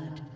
blood.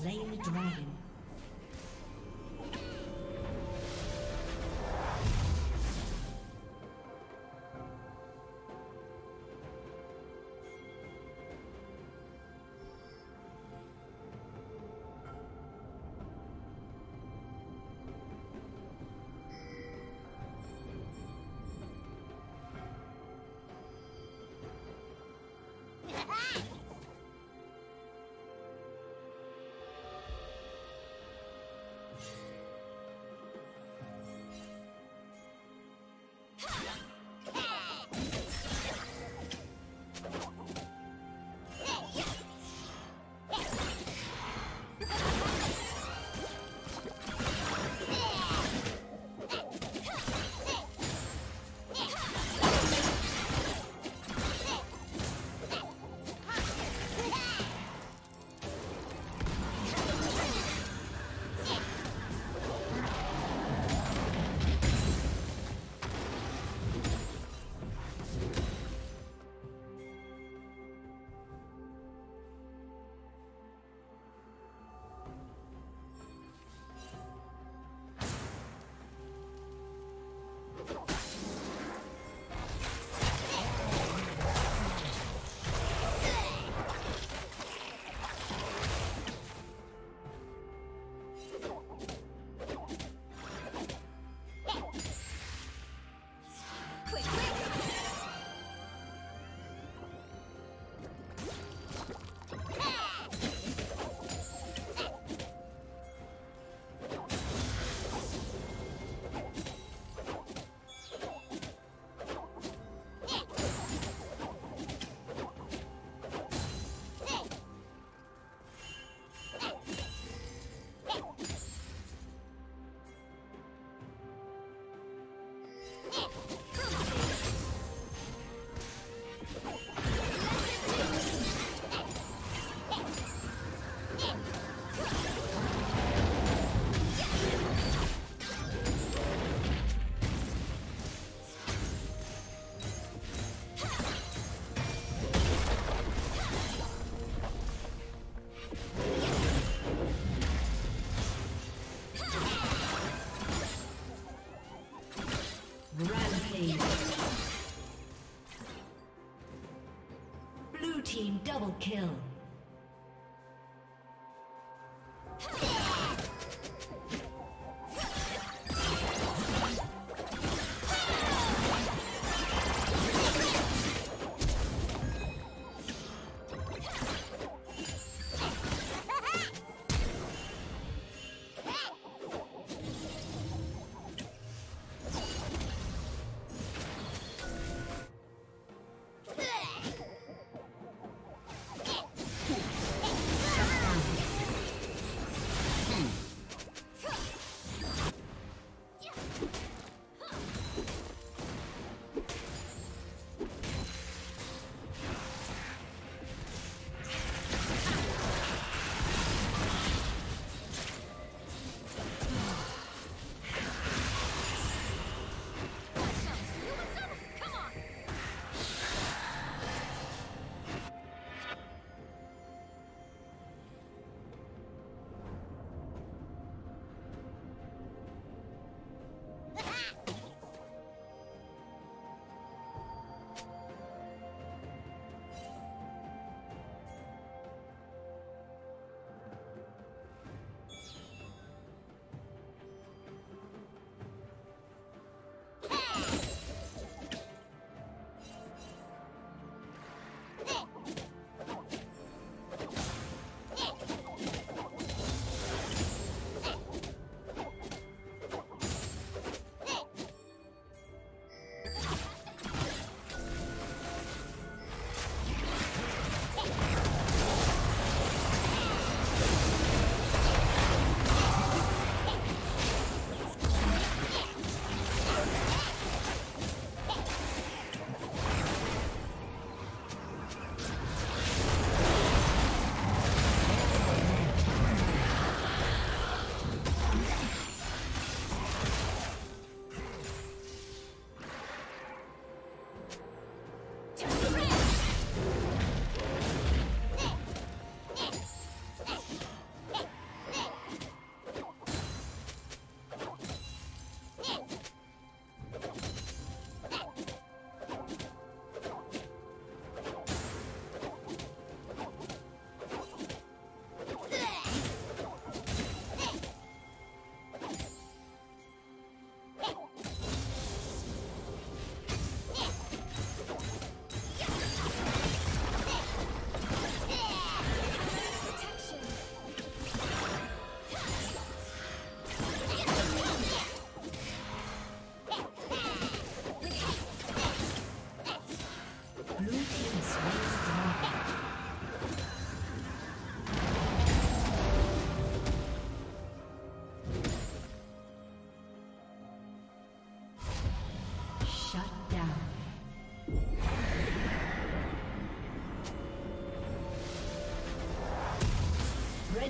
Slain the dragon. Kill.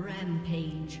Rampage.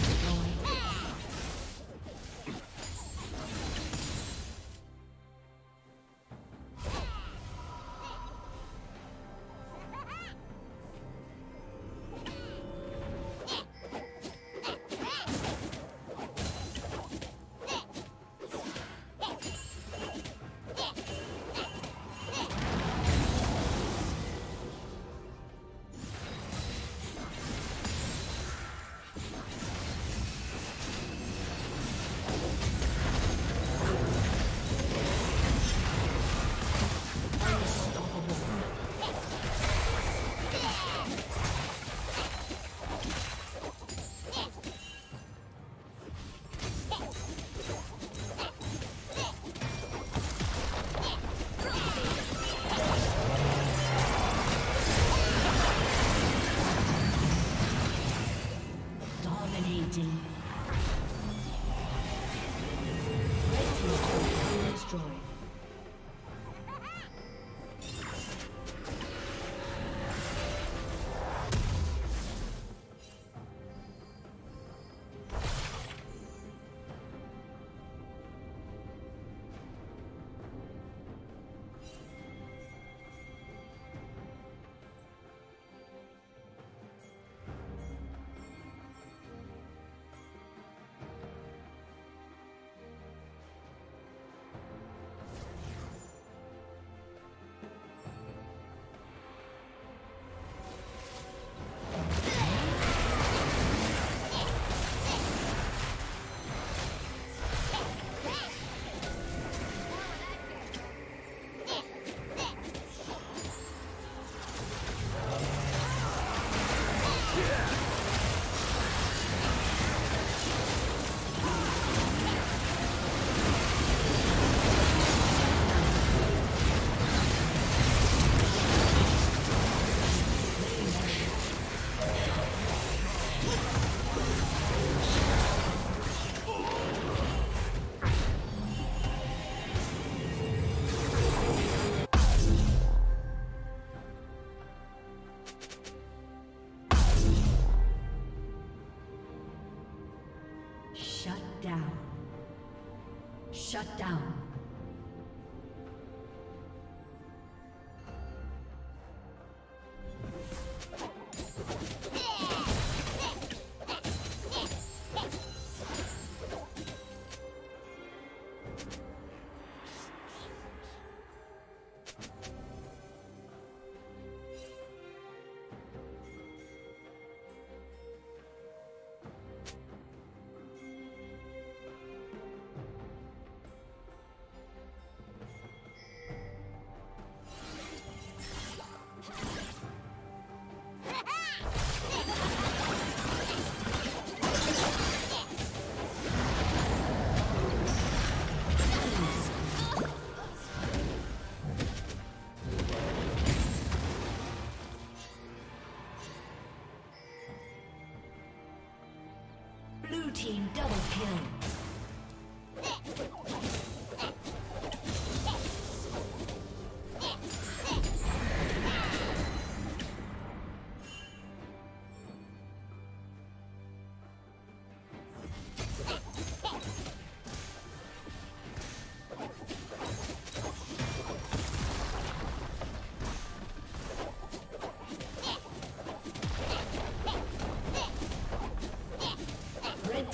team double kill.